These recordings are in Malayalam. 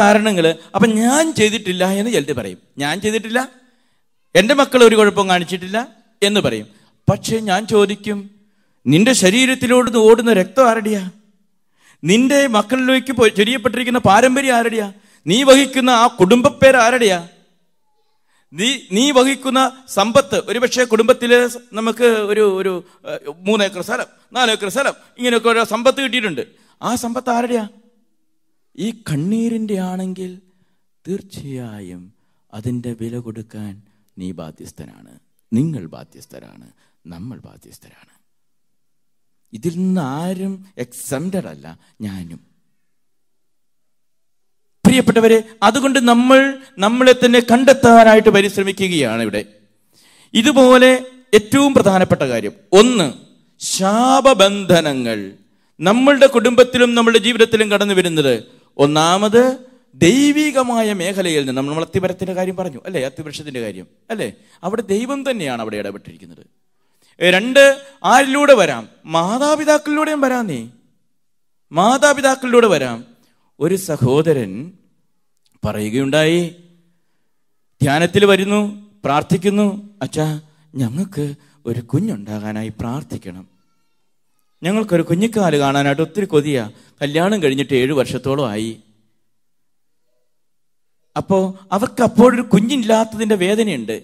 കാരണങ്ങൾ അപ്പം ഞാൻ ചെയ്തിട്ടില്ല എന്ന് ചിലത് പറയും. ഞാൻ ചെയ്തിട്ടില്ല. എന്റെ മക്കൾ ഒരു കുഴപ്പം കാണിച്ചിട്ടില്ല എന്ന് പറയും. പക്ഷേ ഞാൻ ചോദിക്കും നിന്റെ ശരീരത്തിലോട് ഓടുന്ന രക്തം ആരുടെയാ? നിന്റെ മക്കളിലേക്ക് ചൊരിയപ്പെട്ടിരിക്കുന്ന പാരമ്പര്യം ആരുടെയാ? നീ വഹിക്കുന്ന ആ കുടുംബപ്പേര് ആരടിയാ? നീ നീ വഹിക്കുന്ന സമ്പത്ത് ഒരുപക്ഷെ കുടുംബത്തിൽ നമുക്ക് ഒരു ഒരു മൂന്നേക്കർ സ്ഥലം നാലേക്കർ സ്ഥലം ഇങ്ങനെയൊക്കെ ഓരോ സമ്പത്ത് കിട്ടിയിട്ടുണ്ട്. ആ സമ്പത്ത് ആരുടെയാ? ഈ കണ്ണീരിന്റെ ആണെങ്കിൽ തീർച്ചയായും അതിന്റെ വില കൊടുക്കാൻ നീ ബാധ്യസ്ഥനാണ്. നിങ്ങൾ ബാധ്യസ്ഥരാണ്. നമ്മൾ ബാധ്യസ്ഥരാണ്. ഇതിൽ നിന്ന് ആരും എക്സംറ്റഡ് അല്ല ഞാനും. പ്രിയപ്പെട്ടവരെ അതുകൊണ്ട് നമ്മൾ നമ്മളെ തന്നെ കണ്ടെത്താനായിട്ട് പരിശ്രമിക്കുകയാണ് ഇവിടെ. ഇതുപോലെ ഏറ്റവും പ്രധാനപ്പെട്ട കാര്യം. ഒന്ന് ശാപബന്ധനങ്ങൾ. നമ്മളുടെ കുടുംബത്തിലും നമ്മളുടെ ജീവിതത്തിലും കടന്നു വരുന്നത് ഒന്നാമത് ദൈവികമായ മേഖലയിൽ നിന്ന് നമ്മൾ അത്തിമരത്തിന്റെ കാര്യം പറഞ്ഞു അല്ലേ? അത്തിവൃക്ഷത്തിന്റെ കാര്യം അല്ലേ? അവിടെ ദൈവം തന്നെയാണ് അവിടെ ഇടപെട്ടിരിക്കുന്നത്. രണ്ട് ആരിലൂടെ വരാം? മാതാപിതാക്കളിലൂടെയും വരാം നീ. മാതാപിതാക്കളിലൂടെ വരാം. ഒരു സഹോദരൻ പറയുകയുണ്ടായി ധ്യാനത്തിൽ വരുന്നു പ്രാർത്ഥിക്കുന്നു. അച്ഛാ ഞങ്ങൾക്ക് ഒരു കുഞ്ഞുണ്ടാകാനായി പ്രാർത്ഥിക്കണം. ഞങ്ങൾക്കൊരു കുഞ്ഞിക്കാൽ കാണാനായിട്ട് ഒത്തിരി കൊതിയാ. കല്യാണം കഴിഞ്ഞിട്ട് ഏഴു വർഷത്തോളം ആയി. അപ്പോ അവർക്ക് അപ്പോഴൊരു കുഞ്ഞില്ലാത്തതിന്റെ വേദനയുണ്ട്.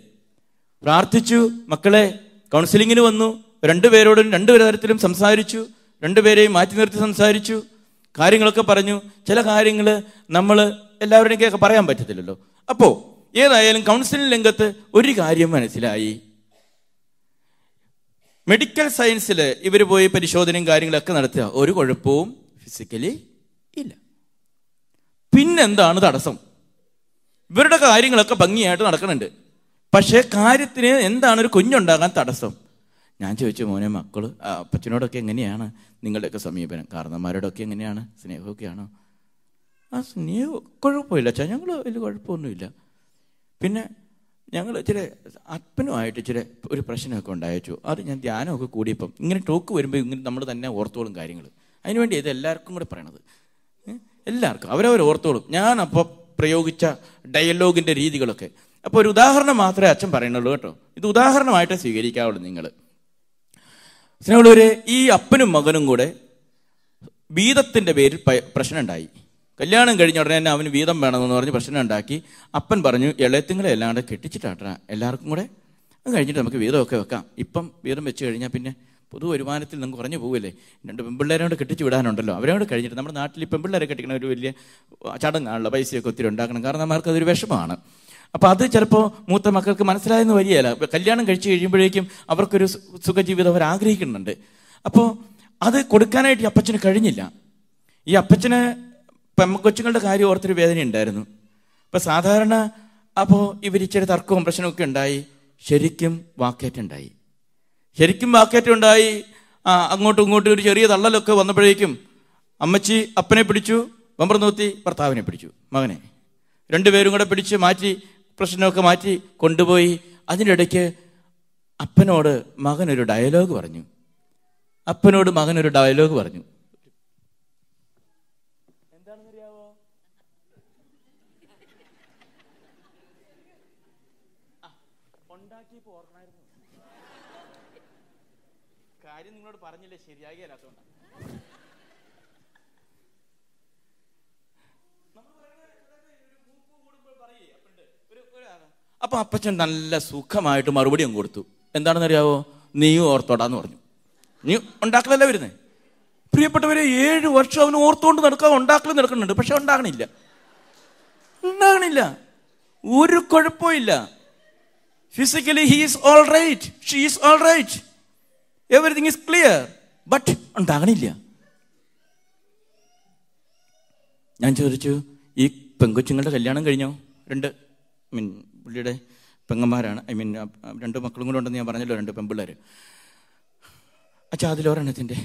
പ്രാർത്ഥിച്ചു മക്കളെ കൗൺസിലിങ്ങിന് വന്നു. രണ്ടുപേരോടും രണ്ടു തരത്തിലും സംസാരിച്ചു. രണ്ടുപേരെയും മാറ്റി നിർത്തി സംസാരിച്ചു. കാര്യങ്ങളൊക്കെ പറഞ്ഞു. ചില കാര്യങ്ങൾ നമ്മൾ എല്ലാവരുടെയും പറയാൻ പറ്റത്തില്ലല്ലോ. അപ്പോ ഏതായാലും കൗൺസിലിംഗ് രംഗത്ത് ഒരു കാര്യം മനസ്സിലായി. മെഡിക്കൽ സയൻസിൽ ഇവർ പോയി പരിശോധനയും കാര്യങ്ങളൊക്കെ നടത്തുക. ഒരു കുഴപ്പവും ഫിസിക്കലി ഇല്ല. പിന്നെന്താണ് തടസ്സം? ഇവരുടെ കാര്യങ്ങളൊക്കെ ഭംഗിയായിട്ട് നടക്കുന്നുണ്ട്. പക്ഷേ കാര്യത്തിന് എന്താണ് ഒരു കുഞ്ഞുണ്ടാകാൻ തടസ്സം? ഞാൻ ചോദിച്ചു മോനെ മക്കൾ അപ്പച്ചനോടൊക്കെ എങ്ങനെയാണ്? നിങ്ങളുടെയൊക്കെ സമീപനം കാരണന്മാരോടൊക്കെ എങ്ങനെയാണ്? സ്നേഹമൊക്കെയാണോ? ആ സ്നേഹം കുഴപ്പമില്ല അച്ഛാ. ഞങ്ങൾ വലിയ കുഴപ്പമൊന്നുമില്ല. പിന്നെ ഞങ്ങൾ ചില അപ്പനുമായിട്ട് ചില ഒരു പ്രശ്നമൊക്കെ ഉണ്ടായച്ചു. അത് ഞാൻ ധ്യാനമൊക്കെ കൂടിയപ്പം ഇങ്ങനെ ടോക്ക് വരുമ്പോൾ ഇങ്ങനെ നമ്മൾ തന്നെ ഓർത്തോളും കാര്യങ്ങൾ അതിനുവേണ്ടി ഇത് എല്ലാവർക്കും കൂടെ പറയണത്. എല്ലാവർക്കും. അവരവർ ഓർത്തോളും. ഞാൻ അപ്പോൾ പ്രയോഗിച്ച ഡയലോഗിന്റെ രീതികളൊക്കെ. അപ്പോൾ ഒരു ഉദാഹരണം മാത്രമേ അച്ഛൻ പറയുന്നുള്ളൂ കേട്ടോ. ഇത് ഉദാഹരണമായിട്ടേ സ്വീകരിക്കാവുള്ളൂ നിങ്ങൾ സ്നേഹമുള്ളവരെ ഈ അപ്പനും മകനും കൂടെ വീതത്തിന്റെ പേരിൽ പ്രശ്നമുണ്ടായി. കല്യാണം കഴിഞ്ഞ ഉടനെ തന്നെ അവന് വീതം വേണമെന്ന് പറഞ്ഞ് പ്രശ്നം ഉണ്ടാക്കി. അപ്പൻ പറഞ്ഞു ഇളയത്തിങ്ങളെ എല്ലാണ്ട് കെട്ടിച്ചിട്ടാട്ടാ എല്ലാവർക്കും കൂടെ അത് കഴിഞ്ഞിട്ട് നമുക്ക് വീതമൊക്കെ വെക്കാം. ഇപ്പം വീതം വെച്ച് കഴിഞ്ഞാൽ പിന്നെ പൊതു വരുമാനത്തിൽ നമുക്ക് കുറഞ്ഞു പോവില്ലേ. രണ്ട് പെൺപിള്ളേരെ കൊണ്ട് കെട്ടിച്ച് വിടാനുണ്ടല്ലോ. അവരെ കൂടെ കഴിഞ്ഞിട്ട് നമ്മുടെ നാട്ടിൽ പെൺപിള്ളേരെ കെട്ടിക്കണ ഒരു വലിയ ചടങ്ങാണല്ലോ പൈസയൊക്കെ ഒത്തിരി ഉണ്ടാക്കണം. കാരണം അവർക്ക് അതൊരു വിഷമമാണ്. അപ്പോൾ അത് ചിലപ്പോൾ മൂത്ത മക്കൾക്ക് മനസ്സിലായെന്ന് വരികയല്ല. കല്യാണം കഴിച്ചു കഴിയുമ്പോഴേക്കും അവർക്കൊരു സുഖജീവിതം അവർ ആഗ്രഹിക്കുന്നുണ്ട്. അപ്പോൾ അത് കൊടുക്കാനായിട്ട് ഈ അപ്പച്ചന് കഴിഞ്ഞില്ല. ഈ അപ്പച്ചന് പെമ്മക്കൊച്ചുങ്ങളുടെ കാര്യം ഓർത്തൊരു വേദന ഉണ്ടായിരുന്നു അപ്പോൾ സാധാരണ അപ്പോൾ ഇവർ ഇച്ചിരി തർക്കവും പ്രശ്നമൊക്കെ ഉണ്ടായി. ശരിക്കും വാക്കേറ്റുണ്ടായി ശരിക്കും വാക്കേറ്റം ഉണ്ടായി ആ, അങ്ങോട്ടും ഇങ്ങോട്ടും ഒരു ചെറിയ തള്ളലൊക്കെ വന്നപ്പോഴേക്കും അമ്മച്ചി അപ്പനെ പിടിച്ചു ബമ്പർ നോത്തി ഭർത്താവിനെ പിടിച്ചു മകനെ. രണ്ടുപേരും കൂടെ പിടിച്ച് മാറ്റി പ്രശ്നമൊക്കെ മാറ്റി കൊണ്ടുപോയി. അതിനിടയ്ക്ക് അപ്പനോട് മകനൊരു ഡയലോഗ് പറഞ്ഞു. അപ്പനോട് മകനൊരു ഡയലോഗ് പറഞ്ഞു എന്താണെന്നറിയാവോ ഉണ്ടാക്കിയപ്പോ ഓർക്കണായിരുന്നു കാര്യം നിങ്ങളോട് പറഞ്ഞില്ലേ ശരിയാകിയല്ലാത്തോണ്ടാ അപ്പൊ അപ്പച്ചൻ നല്ല സുഖമായിട്ട് മറുപടി അങ്ങ് കൊടുത്തു. എന്താണെന്നറിയാവോ? നീയും ഓർത്തോടാന്ന് പറഞ്ഞു. നീ ഉണ്ടാക്കലല്ല വരുന്നേ? പ്രിയപ്പെട്ടവരെ ഏഴ് വർഷം അവന് ഓർത്തോണ്ട് നടക്കുക ഉണ്ടാക്കലും നടക്കുന്നുണ്ട്. പക്ഷെ ഉണ്ടാകണില്ല. ഉണ്ടാകണില്ല. ഒരു കുഴപ്പമില്ല physically he is all right she is all right everything is clear but ഉണ്ടാകണില്ല. ഞാൻ ചോദിച്ചു ഈ പെങ്കൊച്ചുങ്ങളുടെ കല്യാണം കഴിഞ്ഞോ? രണ്ട് ഐ മീൻ പുള്ളിയുടെ പെങ്ങന്മാരാണ്. ഐ മീൻ രണ്ട് മക്കളും കൂടെ ഉണ്ടെന്ന് ഞാൻ പറഞ്ഞല്ലോ രണ്ട് പെമ്പിള്ളേർ അച്ഛാ അതിലൊരെണ്ണത്തിന്റെ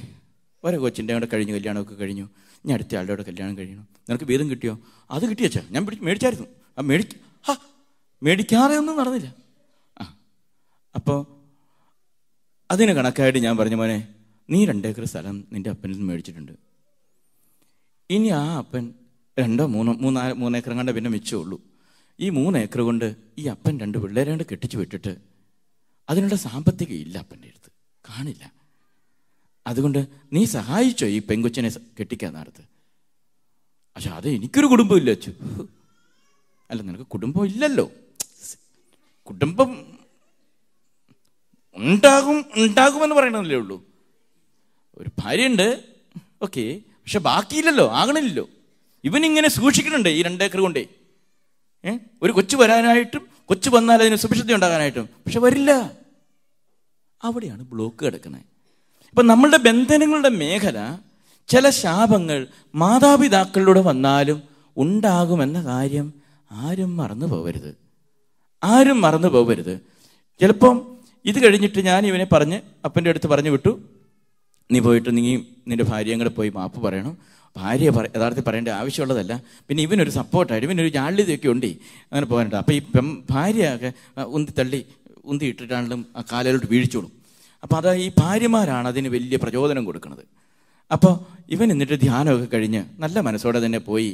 ഓരോ കൊച്ചിന്റെ കൂടെ കഴിഞ്ഞു കല്യാണമൊക്കെ കഴിഞ്ഞു. ഞാൻ അടുത്ത ആളുടെ കൂടെ കല്യാണം കഴിയണം. നിനക്ക് വീതം കിട്ടിയോ? അത് കിട്ടിയച്ചാ ഞാൻ മേടിച്ചായിരുന്നു. ആ മേടിക്ക മേടിക്കാതെ ഒന്നും നടന്നില്ല. അപ്പോൾ അതിന് കണക്കായിട്ട് ഞാൻ പറഞ്ഞു മോനെ നീ രണ്ടേക്കർ സ്ഥലം നിന്റെ അപ്പനിൽ നിന്ന് മേടിച്ചിട്ടുണ്ട്. ഇനി ആ അപ്പൻ രണ്ടോ മൂന്നോ മൂന്നാൽ മൂന്നേക്കറും കണ്ട പിന്നെ മിച്ചമുള്ളൂ. ഈ മൂന്നേക്കർ കൊണ്ട് ഈ അപ്പൻ രണ്ട് പിള്ളേരെ കൊണ്ട് കെട്ടിച്ചു വിട്ടിട്ട് അതിനുള്ള സാമ്പത്തികം ഇല്ല അപ്പന്റെ അടുത്ത്. കാണില്ല. അതുകൊണ്ട് നീ സഹായിച്ചോ ഈ പെങ്കൊച്ചിനെ കെട്ടിക്കാൻ നേരത്ത്? പക്ഷെ അത് എനിക്കൊരു കുടുംബം ഇല്ല അച്ചു. അല്ല നിനക്ക് കുടുംബം ഇല്ലല്ലോ. കുടുംബം ഉണ്ടാകും ഉണ്ടാകുമെന്ന് പറയണമെന്നല്ലേ ഉള്ളൂ. ഒരു ഭാര്യയുണ്ട് ഓക്കെ പക്ഷെ ബാക്കിയില്ലല്ലോ ആകണില്ലല്ലോ. ഇവനിങ്ങനെ സൂക്ഷിക്കുന്നുണ്ട് ഈ രണ്ടേക്കർ കൊണ്ടേ. ഏ? ഒരു കൊച്ചു വരാനായിട്ടും കൊച്ചു വന്നാൽ അതിന് സുഭിക്ഷത ഉണ്ടാകാനായിട്ടും പക്ഷെ വരില്ല. അവിടെയാണ് ബ്ലോക്ക് കിടക്കുന്നത്. ഇപ്പം നമ്മളുടെ ബന്ധനങ്ങളുടെ മേഖല ചില ശാപങ്ങൾ മാതാപിതാക്കളിലൂടെ വന്നാലും ഉണ്ടാകുമെന്ന കാര്യം ആരും മറന്നു പോകരുത്. ആരും മറന്നു പോകരുത്. ചിലപ്പം ഇത് കഴിഞ്ഞിട്ട് ഞാൻ ഇവനെ പറഞ്ഞ് അപ്പന്റെ അടുത്ത് പറഞ്ഞു വിട്ടു. നീ പോയിട്ട് നീ നിന്റെ ഭാര്യയും കൂടെ പോയി മാപ്പ് പറയണം. ഭാര്യ പറ യഥാർത്ഥത്തിൽ പറയേണ്ട ആവശ്യമുള്ളതല്ല. പിന്നെ ഇവനൊരു സപ്പോർട്ടായിട്ട് ഇവനൊരു ജാള്യതയൊക്കെ ഉണ്ട്. അങ്ങനെ പോകാനുണ്ട്. അപ്പോൾ ഈ പെം ഭാര്യയൊക്കെ ഉന്തി തള്ളി ഉന്തി ഇട്ടിട്ടാണെങ്കിലും ആ കാലിലോട്ട് വീഴ്ചോളും അപ്പോൾ അത് ഈ ഭാര്യമാരാണ് അതിന് വലിയ പ്രചോദനം കൊടുക്കുന്നത്. അപ്പോൾ ഇവൻ എന്നിട്ട് ധ്യാനമൊക്കെ കഴിഞ്ഞ് നല്ല മനസ്സോടെ തന്നെ പോയി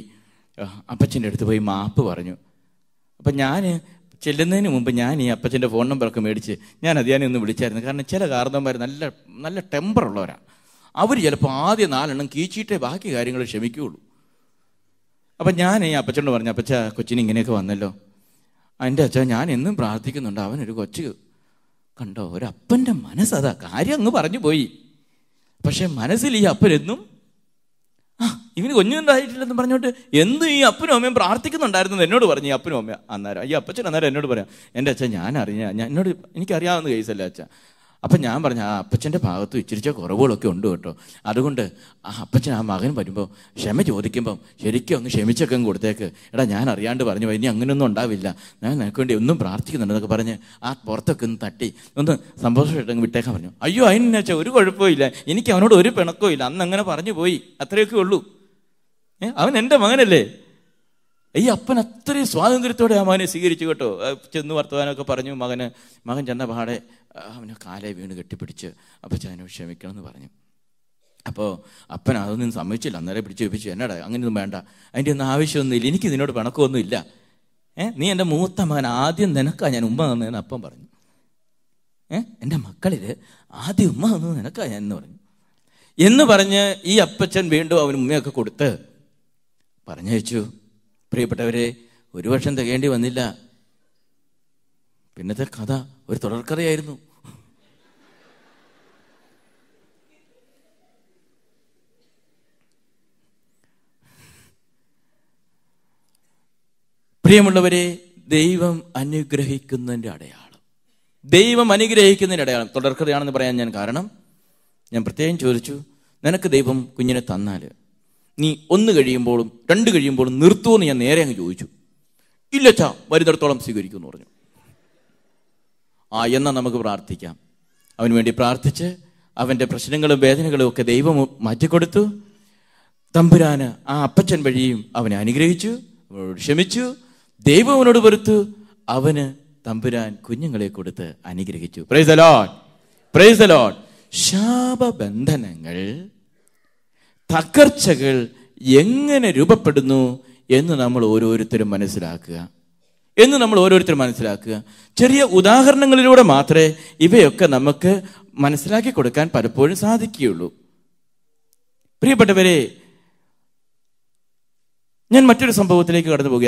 അപ്പച്ചന്റെ അടുത്ത് പോയി മാപ്പ് പറഞ്ഞു. അപ്പം ഞാൻ ചെല്ലുന്നതിന് മുമ്പ് ഞാൻ ഈ അപ്പച്ചന്റെ ഫോൺ നമ്പറൊക്കെ മേടിച്ച് ഞാൻ അതിയാനെ ഒന്ന് വിളിച്ചായിരുന്നു. കാരണം ചില കാരണവന്മാർ നല്ല നല്ല ടെമ്പർ ഉള്ളവരാണ് അവർ ചിലപ്പോൾ ആദ്യം നാലെണ്ണം കീച്ചിട്ടേ ബാക്കി കാര്യങ്ങൾ ക്ഷമിക്കുകയുള്ളൂ. അപ്പം ഞാൻ ഈ അപ്പച്ചനോട് പറഞ്ഞു അപ്പച്ച കൊച്ചിന് ഇങ്ങനെയൊക്കെ വന്നല്ലോ. എന്റെ അച്ഛൻ ഞാൻ എന്നും പ്രാർത്ഥിക്കുന്നുണ്ട്. അവനൊരു കൊച്ചു കണ്ടോ ഒരപ്പന്റെ മനസ്സതാ. കാര്യം അങ്ങ് പറഞ്ഞു പോയി. പക്ഷെ മനസ്സിൽ ഈ അപ്പനെന്നും ഇവന് കുഞ്ഞുണ്ടായിട്ടില്ലെന്ന് പറഞ്ഞോട്ട് എന്ത് ഈ അപ്പനും അമ്മയും പ്രാർത്ഥിക്കുന്നുണ്ടായിരുന്നു എന്നോട് പറഞ്ഞു. ഈ അപ്പനും അമ്മയും അന്നേരം ഈ അപ്പച്ചൻ അന്നേരം എന്നോട് പറയാം എന്റെ അച്ഛൻ ഞാൻ അറിഞ്ഞ ഞാൻ എന്നോട് എനിക്കറിയാവുന്ന കേസല്ല അച്ഛൻ അപ്പം ഞാൻ പറഞ്ഞു ആ അപ്പച്ചന്റെ ഭാഗത്ത് ഇച്ചിരിച്ച കുറവുകളൊക്കെ ഉണ്ട് കേട്ടോ. അതുകൊണ്ട് ആ അപ്പച്ചൻ ആ മകൻ വരുമ്പോൾ ക്ഷമ ചോദിക്കുമ്പം ശരിക്കും അങ്ങ് ക്ഷമിച്ചൊക്കെ അങ്ങ് കൊടുത്തേക്ക്. എടാ ഞാൻ അറിയാണ്ട് പറഞ്ഞു ഇനി അങ്ങനെയൊന്നും ഉണ്ടാവില്ല. ഞാൻ നിനക്ക് വേണ്ടി ഒന്നും പ്രാർത്ഥിക്കുന്നുണ്ടെന്നൊക്കെ പറഞ്ഞ് ആ പുറത്തൊക്കെ ഒന്ന് തട്ടി ഒന്ന് സന്തോഷമായിട്ടങ്ങ് വിട്ടേക്കാൻ പറഞ്ഞു. അയ്യോ അതിനെന്നു വെച്ചാൽ ഒരു കുഴപ്പമില്ല എനിക്ക് അവനോട് ഒരു പിണക്കവും ഇല്ല. അന്ന് അങ്ങനെ പറഞ്ഞു പോയി. അത്രയൊക്കെ ഉള്ളൂ. അവൻ എന്റെ മകനല്ലേ? ഈ അപ്പൻ അത്രയും സ്വാതന്ത്ര്യത്തോടെ ആ മകനെ സ്വീകരിച്ചു കേട്ടോ. ചെന്ന് വർത്തമാനമൊക്കെ പറഞ്ഞു മകന് മകൻ ചെന്ന പാടെ അവന് കാലെ വീണ് കെട്ടിപ്പിടിച്ച് അപ്പച്ചനോട് ക്ഷമിക്കണം എന്ന് പറഞ്ഞു. അപ്പോൾ അപ്പൻ അതൊന്നും സമ്മതിച്ചില്ല. അന്നേരം പിടിച്ച് വെപ്പിച്ചു. എന്നടാ അങ്ങനെയൊന്നും വേണ്ട. അതിന്റെ ഒന്നും ആവശ്യമൊന്നുമില്ല എനിക്ക് നിന്നോട് പിണക്കമൊന്നുമില്ല ഏ നീ എന്റെ മൂത്ത മകൻ ആദ്യം നിനക്കാ ഞാൻ ഉമ്മ തന്നതെന്ന് അപ്പം പറഞ്ഞു. ഏ എന്റെ മക്കളിൽ ആദ്യം ഉമ്മ തന്നത് നിനക്കാ ഞാൻ എന്ന് പറഞ്ഞു. എന്ന് പറഞ്ഞ് ഈ അപ്പച്ചൻ വീണ്ടും അവന് ഉമ്മയൊക്കെ കൊടുത്ത് പറഞ്ഞയച്ചു. പ്രിയപ്പെട്ടവരെ ഒരു വർഷം തികയേണ്ടി വന്നില്ല. പിന്നത്തെ കഥ ഒരു തുടർക്കഥയായിരുന്നു. പ്രിയമുള്ളവരെ ദൈവം അനുഗ്രഹിക്കുന്നതിന്റെ അടയാളം. ദൈവം അനുഗ്രഹിക്കുന്നതിന്റെ അടയാളം. തുടർക്കഥയാണെന്ന് പറയാൻ ഞാൻ കാരണം? ഞാൻ പ്രത്യേകം ചോദിച്ചു. നിനക്ക് ദൈവം കുഞ്ഞിനെ തന്നാൽ നീ ഒന്ന് കഴിയുമ്പോഴും രണ്ട് കഴിയുമ്പോഴും നിർത്തുമെന്ന് ഞാൻ നേരെ അങ്ങ് ചോദിച്ചു. ഇല്ല ചാ വരുന്നിടത്തോളം സ്വീകരിക്കുമെന്ന് പറഞ്ഞു. ആ എന്നാൽ നമുക്ക് പ്രാർത്ഥിക്കാം. അവന് വേണ്ടി പ്രാർത്ഥിച്ച് അവന്റെ പ്രശ്നങ്ങളും വേദനകളും ഒക്കെ ദൈവം മാറ്റിക്കൊടുത്തു. തമ്പുരാന് ആ അപ്പച്ചൻ വഴിയും അവനെ അനുഗ്രഹിച്ചു അവനോട് ക്ഷമിച്ചു ദൈവം അവനോട് വരുത്തു അവന് തമ്പുരാൻ കുഞ്ഞുങ്ങളെ കൊടുത്ത് അനുഗ്രഹിച്ചു. പ്രൈസ് ലോഡ് പ്രൈസ് ലോഡ് ശാപബന്ധനങ്ങൾ തകർച്ചകൾ എങ്ങനെ രൂപപ്പെടുന്നു എന്ന് നമ്മൾ ഓരോരുത്തരും മനസ്സിലാക്കുക. എന്ന് നമ്മൾ ഓരോരുത്തരും മനസ്സിലാക്കുക. ചെറിയ ഉദാഹരണങ്ങളിലൂടെ മാത്രമേ ഇവയൊക്കെ നമുക്ക് മനസ്സിലാക്കി കൊടുക്കാൻ പലപ്പോഴും സാധിക്കുകയുള്ളൂ. പ്രിയപ്പെട്ടവരെ ഞാൻ മറ്റൊരു സംഭവത്തിലേക്ക് കടന്നു പോകുക